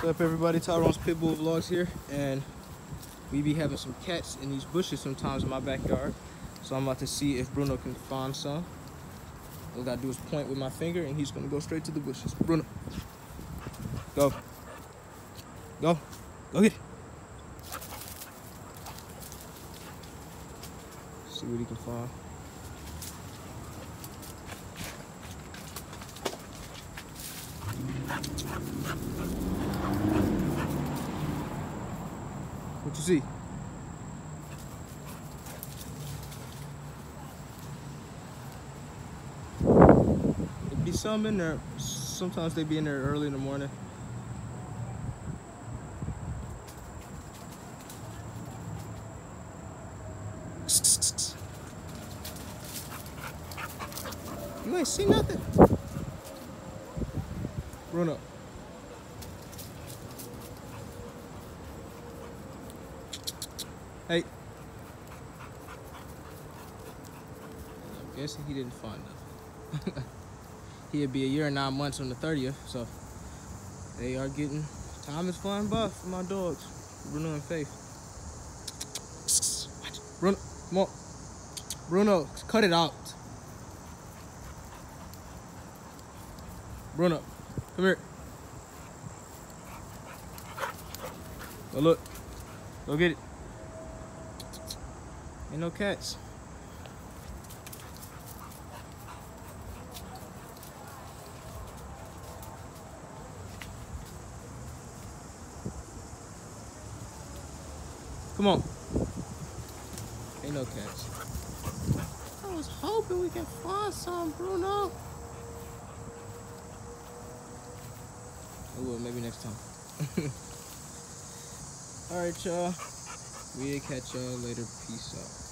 What's up everybody, Tyrone's Pitbull Vlogs here, and we be having some cats in these bushes sometimes in my backyard. So I'm about to see if Bruno can find some. All I gotta do is point with my finger and he's gonna go straight to the bushes. Bruno, go. Go, go get it. See what he can find. What you see? There be some in there. Sometimes they be in there early in the morning. You ain't see nothing. Bruno. Hey. I'm guessing he didn't find nothing. He'll be a year and nine months on the 30th, so they are getting time is flying by for my dogs, Bruno and Faith. Bruno, come on. Bruno, cut it out. Bruno, come here. Go look. Go get it. Ain't no cats. Come on. Ain't no cats. I was hoping we can find some, Bruno. Oh well, maybe next time. Alright, y'all. We'll catch y'all later. Peace out.